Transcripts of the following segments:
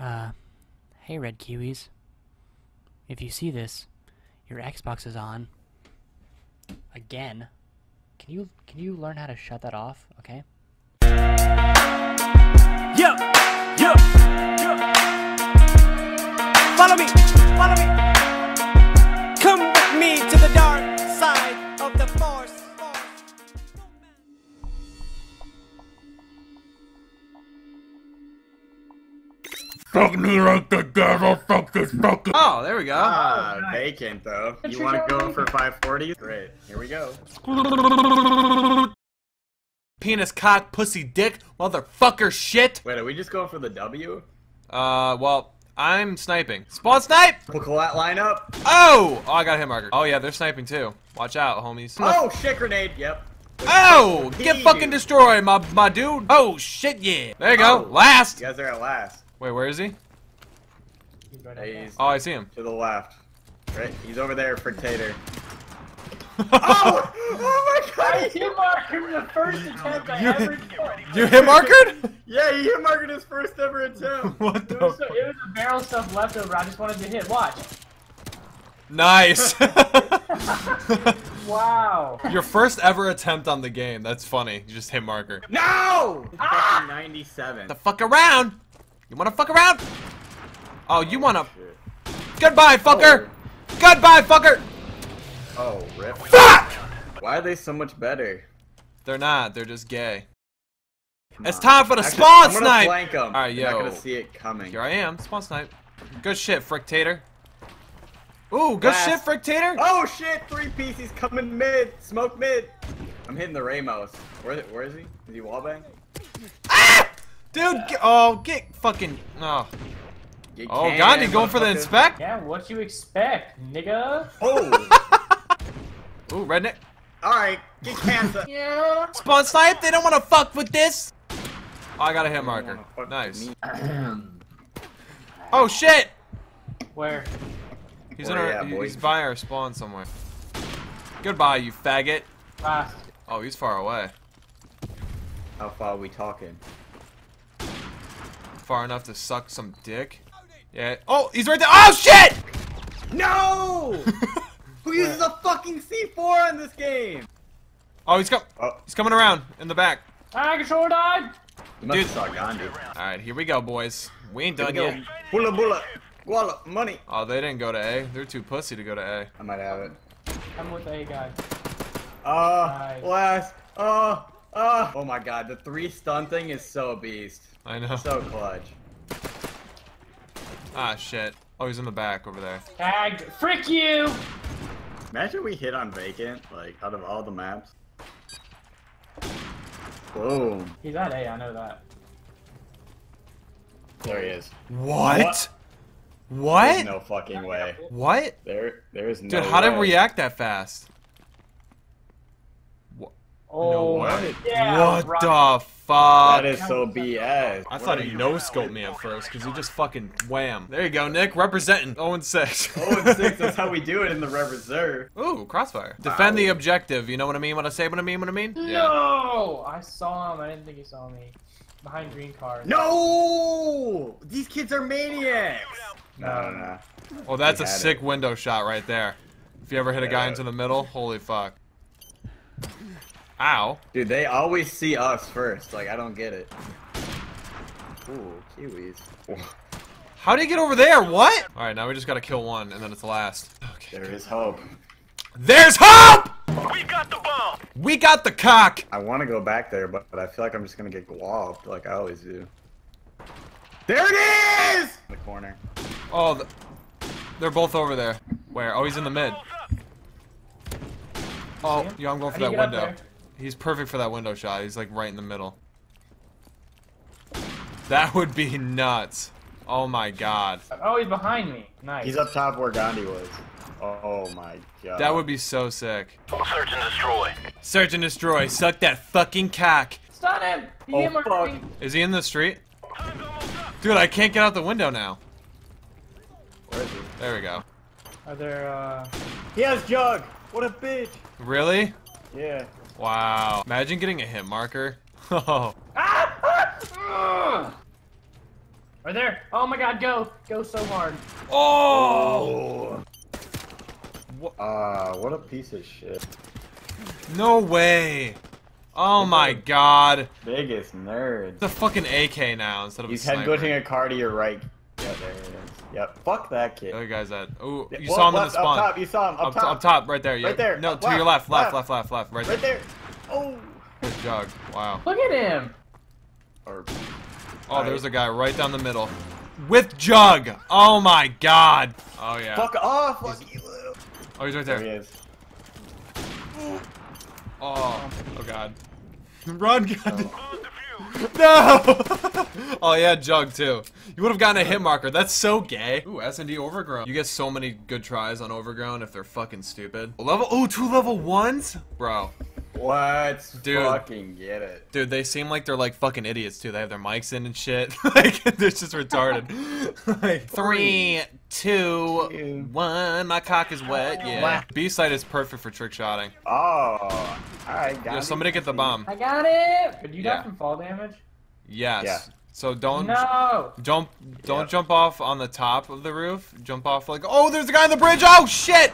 Uh, hey Red Kiwiz. If you see this, your Xbox is on. Again. Can you can you learn how to shut that off, okay? Yeah, yeah, yeah. Follow me, follow me. Fuck me like the devil, fuck this fucking. Oh, there we go. Ah, vacant though. You want to go for 540? Great. Here we go. Penis, cock, pussy, dick, motherfucker, shit. Wait, are we just going for the W? Uh, well, I'm sniping. Spawn snipe! Buckle that lineup. Oh! Oh, I got a hit marker. Oh, yeah, they're sniping too. Watch out, homies. Oh, shit grenade. Yep. Oh! Get fucking destroyed, my, my dude. Oh, shit, yeah. There you go. Oh. Last. You guys are at last. Wait, where is he? He's Oh, I see him. to the left. Right? He's over there, Frictator. oh! Oh my I god! hit marker the first attempt I You- ever did. You hit markered? Yeah, he hit marked his first ever attempt. what It the was, so, it was a barrel stuff left over. I just wanted to hit. Watch. Nice. Wow. Your first ever attempt on the game. That's funny. You just hit marker. No! Fucking ah! 97. The fuck around. You wanna fuck around? Oh, you wanna. Shit. Goodbye, fucker. Oh. Goodbye, fucker. Oh, rip. Fuck! Why are they so much better? They're not. They're just gay. Come It's on. time for the Actually, spawn I'm gonna snipe. Flank 'em. Alright, You're not yo. gonna see it coming. Here I am. Spawn snipe. Good shit, Frictator. Ooh, good Last. shit, Frictator. Oh shit! Three pieces coming mid. Smoke mid. I'm hitting the Ramos. Where, where is he? Is he wallbang? Ah! Dude, get, oh, get fucking. Oh, You oh can, Gandhi going for the inspect. Yeah, what you expect, nigga? Oh! Ooh, redneck. Alright, get cancer. Yeah. Spawn snipe. They don't want to fuck with this. Oh, I got a hit marker. Nice. Oh shit. Where? He's in our. you at, boy? he's by our spawn somewhere. Goodbye, you faggot. Last. Oh, he's far away. How far are we talking? Far enough to suck some dick. Yeah. Oh, he's right there. Oh shit! No! Who uses a fucking C4 in this game? Oh, he's com Oh, He's coming around in the back. Ah, control died. you must Dude. have saw Gandhi. All right, here we go, boys. We ain't done yet. Bulla bulla. Guala, money. Oh, they didn't go to A. They're too pussy to go to A. I might have it. I'm with A guy. Uh, Nice. last. Uh, uh. Oh my god, the three stun thing is so beast. I know. So clutch. Ah, shit. Oh, he's in the back over there. Tagged. Frick you. Imagine we hit on vacant, like, out of all the maps. Boom. He's at A. I know that. There he is. What? There's What? There's no fucking way. What? There, there is no Dude, how did way. it react that fast? Oh. way. Yeah. what right. the fuck? That is so BS. I thought he no scoped me at first because he just fucking wham. There you go, Nick, representing 0 and 6. 0 and 6, that's how we do it in the Red Reserve. Ooh, crossfire. Defend the objective. You know what I mean? What I say? What I mean? What I mean? No! I saw him. I didn't think he saw me. Behind green cars. No! These kids are maniacs! No, no, no. Oh, that's a sick it. window shot right there. If you ever hit a guy Yeah. into the middle, holy fuck. Ow. Dude, they always see us first. Like, I don't get it. Ooh, Kiwiz. How do you get over there? What? Alright, now we just gotta kill one, and then it's the last. Okay. There is hope. There's hope! We got the bomb! We got the cock! I want to go back there, but, but I feel like I'm just gonna get globbed like I always do. There it is! In the corner. Oh, the, they're both over there. Where? Oh, he's in the mid. Oh, yeah, I'm going for that do you get up window. He's perfect for that window shot. He's like right in the middle. That would be nuts. Oh my god. Oh, he's behind me. Nice. He's up top where Gandhi was. Oh my god. That would be so sick. Search and destroy. Search and destroy. Suck that fucking cock. Stun him! He Oh, fuck. Is he in the street? Dude, I can't get out the window now. Where is he? There we go. Are there, uh... He has Jug! What a bitch! Really? Yeah. Wow. Imagine getting a hit marker. Oh. Right there. Oh my god, go. Go so hard. Oh! Oh. Uh, what a piece of shit. No way! Oh my god. Biggest nerd. It's a fucking AK now instead of He's a sniper. headbutting a car to your right. Yeah, there it is. Yep. Fuck that kid. The other guy's at. Oh, you Well, saw him in the left, spawn. Up top, you saw him. Up, up, top. up top, right there. Yeah. Right there. No, Up to your left, left, left, left. left, left, left, right, Right there. there. Oh. Good jug. Wow. Look at him. Or, Oh, there's a guy right down the middle. With jug! Oh my god! Oh yeah. fuck off. Fuck you. little- Oh, he's right There he is. Oh, oh god. Run, god. Oh. No! oh yeah, jug too. You would have gotten a hit marker. That's so gay. Ooh, S&D overgrown. You get so many good tries on overgrown if they're fucking stupid. Level, ooh, two level ones? Bro. What? Dude. Fucking get it. Dude, they seem like they're like fucking idiots too. They have their mics in and shit. like they're just retarded. like three, two, Two. one. My cock is wet. Yeah. B side is perfect for trick shotting. Oh. Alright, got Yo, it. somebody get the bomb. I got it. Did you Yeah. die from fall damage? Yes. Yeah. So don't No. jump. Don't Yep. jump off on the top of the roof. Jump off like. Oh, there's a guy on the bridge. Oh shit.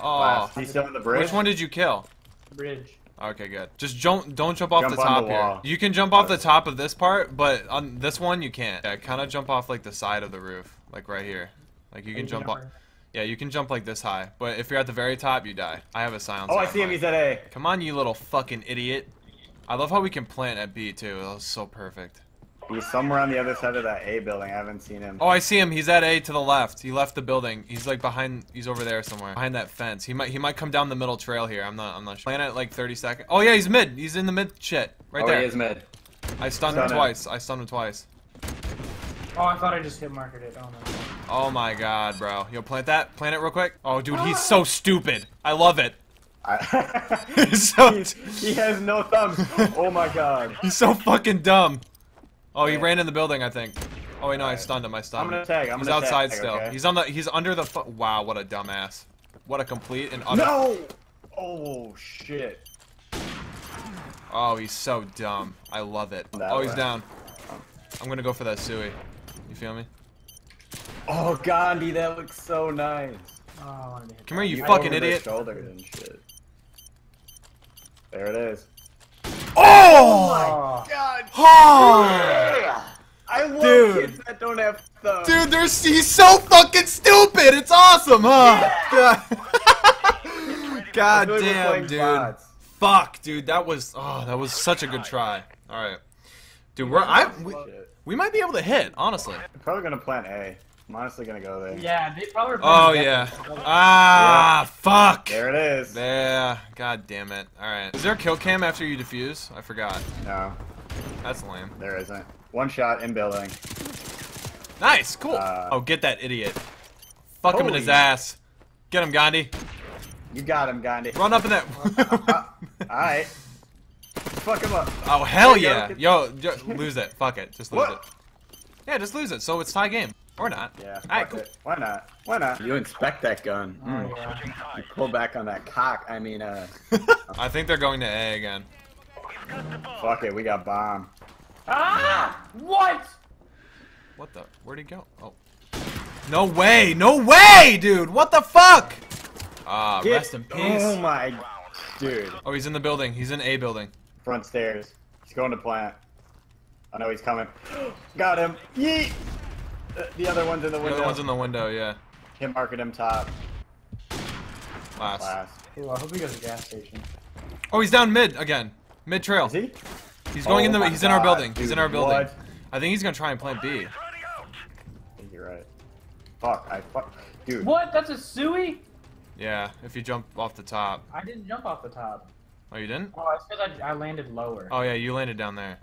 Oh. Last. He's still on the bridge. Which one did you kill? Bridge. Okay, good. Just jump. Don't jump off Jump the on top the here. wall. You can jump off the top of this part, but on this one you can't. Yeah, kind of jump off like the side of the roof, like right here. Like you can jump off. Yeah, you can jump like this high, but if you're at the very top, you die. I have a silence. Oh, I see him. He's at A. Come on, you little fucking idiot. I love how we can plant at B too. That was so perfect. He's somewhere on the other side of that A building. I haven't seen him. Oh, I see him. He's at A to the left. He left the building. He's like behind. He's over there somewhere, behind that fence. He might. He might come down the middle trail here. I'm not. I'm not sure. Plant at like 30 seconds. Oh yeah, he's mid. He's in the mid shit. Right oh, there. he is mid. I stunned Stun him him. twice. I stunned him twice. Oh, I thought I just hit markered it. Oh no. Oh my god, bro. Yo, plant that. Plant it real quick. Oh, dude, he's so ah. stupid. I love it. He's so. He's- he has no thumbs. Oh my god. He's so fucking dumb. Oh, he Yeah. ran in the building, I think. Oh wait, no, I stunned him. I stunned him. I'm him. gonna tag, I'm he's gonna outside tag, still. okay? He's on the. He's under the. Fu- wow, what a dumbass. What a complete and utter. No. Oh shit. Oh, he's so dumb. I love it. That oh, he's down. I'm gonna go for that Sui. You feel me? Oh Gandhi, that looks so nice. Oh, I wanted to hit Come here, you Right fucking over their idiot. Shoulders and shit. There it is. Oh! Oh, God. Oh! I love Dude. kids that don't have thumbs. Dude, there's he's so fucking stupid. It's awesome, huh? God, God I feel like we're damn, dude. bots. Fuck, dude, that was oh, that was such a good try. All right, dude, we're I we, Shit. We might be able to hit, honestly. I'm probably gonna plant A. I'm honestly gonna go there. yeah, they probably. Oh yeah. Death. Ah, fuck. There it is. Yeah, god damn it. All right. Is there a kill cam after you defuse? I forgot. No, That's lame. there isn't. One shot in building. Nice, cool. Uh, oh, get that idiot. Fuck him in his ass. Get him, Gandhi. You got him, Gandhi. Run up in that. Alright. Fuck him up. oh hell There yeah. go. Yo, lose it. Fuck it. Just lose What? it. Yeah, just lose it. So it's tie game. Or not. Yeah. Alright, cool. it. Why not? Why not? You inspect that gun. Oh, Mm. yeah. You pull back on that cock. I mean, uh, I think they're going to A again. fuck it. We got bomb. Ah! What? What the? Where'd he go? Oh. No way! No way, dude! What the fuck? Ah, Get- rest in peace. Oh my, dude. Oh, he's in the building. He's in A building. Front stairs. He's going to plant. I know he's coming. Got him. Yeet. The, the other one's in the window. The other one's in the window, yeah. Hit marking him top. Last. Last. Ooh, I hope he goes to gas station. Oh, he's down mid again. Mid trail. Is he? He's going in Oh the. my He's in our God, building. he's in our building. what? I think he's gonna try and plant B. I think you're right. Fuck. I fuck. Dude. What? That's a Suey? Yeah, if you jump off the top. I didn't jump off the top. Oh, you didn't? Oh, it's because I, I landed lower. Oh yeah, you landed down there.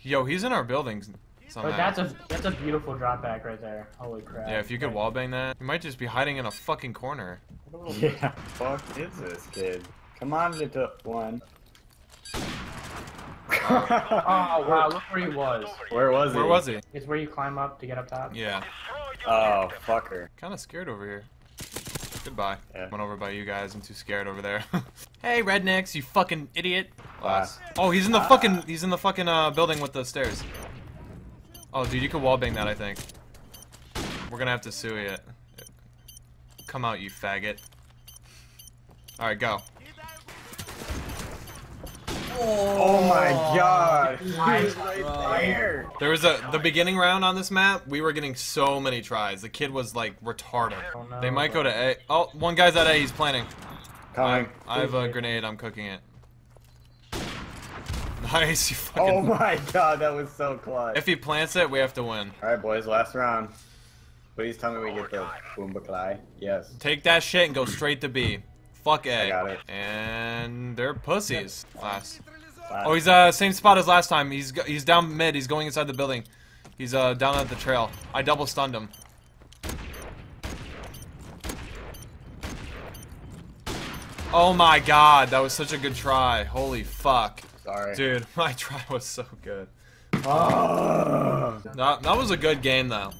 Yo, he's in our buildings somehow. but that's a that's a beautiful drop back right there. Holy crap. Yeah, if you could wallbang that, you might just be hiding in a fucking corner. Yeah. Fuck is this kid? Come on, little one. Oh wow, look where he was. Where was he? Where was he? It's where you climb up to get up top. Yeah, Oh, fucker. kind of scared over here. Goodbye. Yeah. Went over by you guys. I'm too scared over there. hey, rednecks, you fucking idiot. Oh, he's in the fucking. He's in the fucking uh, building with the stairs. Oh, dude, you can wallbang that, I think. We're gonna have to sue it. Come out, you faggot. Alright, go. Oh my god. Nice, There. There was a the beginning round on this map. We were getting so many tries. The kid was like retarded. Oh, no. They might go to A. Oh, one guy's at A. He's planning. I, Coming. I have a grenade. I'm cooking it. Nice. You fucking. Oh my god, that was so clutch. If he plants it, we have to win. Alright, boys, last round. Please tell me we get the Boomba Cly. Yes. Take that shit and go straight to B. Fuck A. I got it. And they're pussies. Last. Last. Oh, he's uh same spot as last time. He's he's down mid. He's going inside the building. He's uh down at the trail. I double stunned him. Oh my god, that was such a good try. Holy fuck. Sorry. Dude, my try was so good. Oh. That, that was a good game though.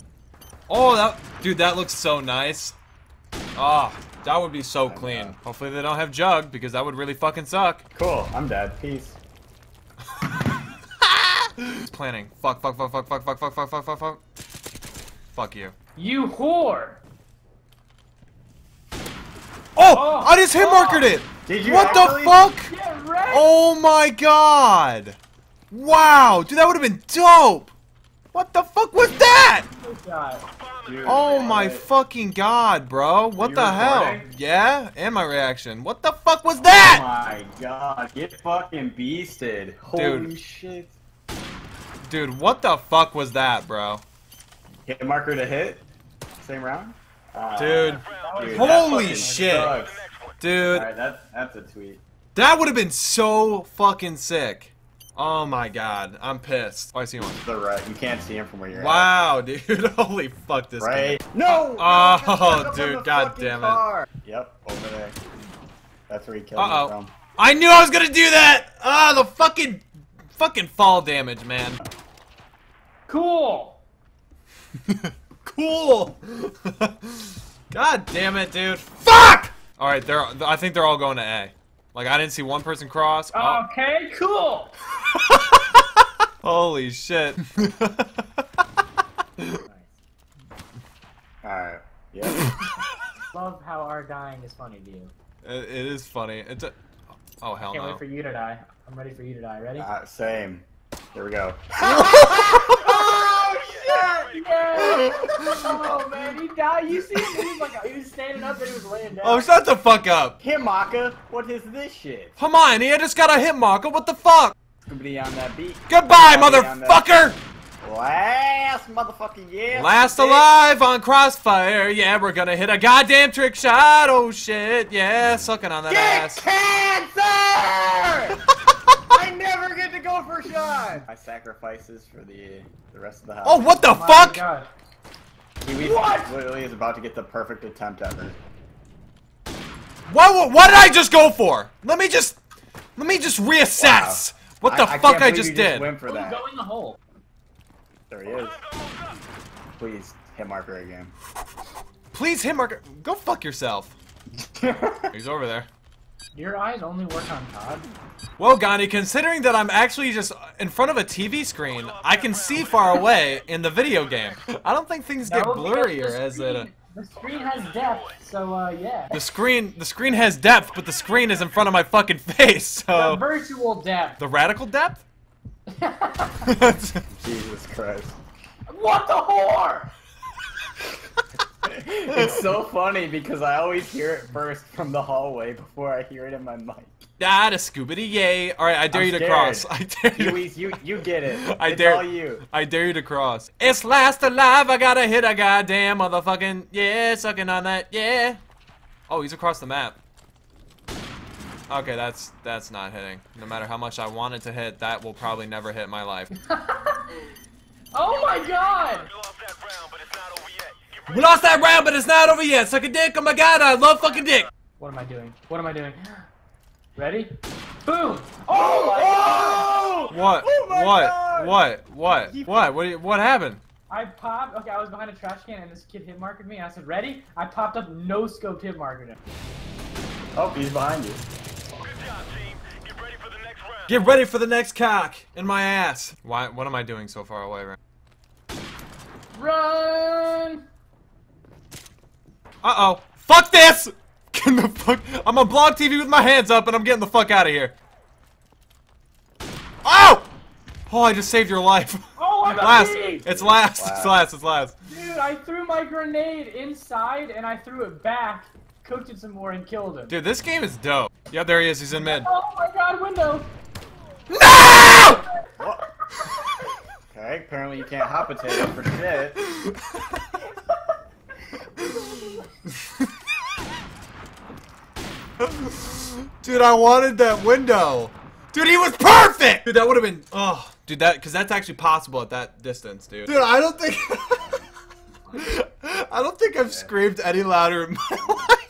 Oh, that dude, that looks so nice. Ah, that would be so clean. Hopefully they don't have Jug because that would really fucking suck. Cool, I'm dead. Peace. He's planning. Fuck, fuck, fuck, fuck, fuck, fuck, fuck, fuck, fuck, fuck, fuck. Fuck you. You whore! Oh, Oh, I just hit markered it. Did you What the fuck? Yeah, right! Oh my god. Wow, dude, that would have been dope. What the fuck was that? Oh Good shot. Dude, Oh my what? fucking god, bro. What you the hell? recording? Yeah, and my reaction. What the fuck was Oh that? my god, get fucking beasted. Holy Dude. shit. Dude, what the fuck was that, bro? Hit marker to hit? Same round? Uh, Dude, dude, Holy shit. sucks. dude, Alright, that's, that's a tweet. that would have been so fucking sick. Oh my god, I'm pissed. Oh, I see one. To the right. You can't see him from where you're Wow, dude. Holy fuck this at. Right? game. No! Oh, Get stuck up on dude, god damn it. car. Yep, over there. That's where he killed Uh-oh. me from. I knew I was gonna do that! Ah, the fucking fucking fall damage, man. Cool! cool. God damn it, dude. Fuck! All right, they're. I think they're all going to A. Like I didn't see one person cross. Oh, Okay, cool! holy shit. Alright. Yep. Love how our dying is funny to you. it, it is funny. It's a. Oh hell Can't no. wait for you to die. I'm ready for you to die. Ready? uh, same. Here we go. Oh! Yeah! oh man, he died. You see him? He was like, he was standing up and he was laying down. Oh, shut the fuck up. Himaka, what is this shit? Hermione, I just got a hit marker. What the fuck? On that beat. Goodbye, motherfucker. Last motherfucking yeah. Last alive on Crossfire. Yeah, we're gonna hit a goddamn trick shot. Oh shit. Yeah, sucking on that Get ass. cancer! I never get to go for a shot. My sacrifices for the the rest of the house. Oh, what the Oh my fuck? God. Kiwi What? literally is about to get the perfect attempt ever. What, what? What did I just go for? Let me just. Let me just reassess. What the I, fuck can't I, believe just you did. went for Oh, that. go in the hole. There he is. Please hit marker again. Please hit marker. Go fuck yourself. He's over there. Your eyes only work on Todd. Well, Gandhi, considering that I'm actually just in front of a TV screen, I can see far away in the video game. I don't think things get No, blurrier as it. Uh, The screen has depth, so uh, yeah. the screen, the screen has depth, but the screen is in front of my fucking face. The So virtual depth. the radical depth. Jesus Christ. what the whore? It's so funny because I always hear it first from the hallway before I hear it in my mic. Ah, the scoobity yay! All right, I dare I'm you to scared. cross. I dare you. Kiwiz, you you get it. I it's dare- all you. I dare you to cross. It's last alive. I gotta hit a goddamn motherfucking yeah, sucking on that yeah. Oh, he's across the map. Okay, that's that's not hitting. No matter how much I wanted to hit, that will probably never hit my life. Oh my god! We lost that round, but it's not over yet. Suck a dick. Oh my god, I love fucking dick. What am I doing? What am I doing? Ready? Boom! Oh, oh my oh! god! What? Oh my what? God! What? What? What? What? What happened? I popped. Okay, I was behind a trash can and this kid hit marked me. I said, "Ready?" I popped up, no scoped hit marked him. Oh, he's behind you. Good job team. Get ready for the next round. Get ready for the next cock in my ass. Why? What am I doing so far away? Right? Run! Uh oh. Fuck this! Get the fuck. I'm on blog TV with my hands up and I'm getting the fuck out of here. Oh! Oh, I just saved your life. Oh, I got Last. beat! It's last. It's last. It's last. Dude, I threw my grenade inside and I threw it back, cooked it some more, and killed him. Dude, this game is dope. Yeah, there he is. He's in mid. Oh my god, window! No! Okay, apparently you can't hot potato for shit. Dude, I wanted that window. Dude, he was perfect! Dude, that would have been. Oh, dude, that. Because that's actually possible at that distance, dude. Dude, I don't think. I don't think I've screamed any louder in my life.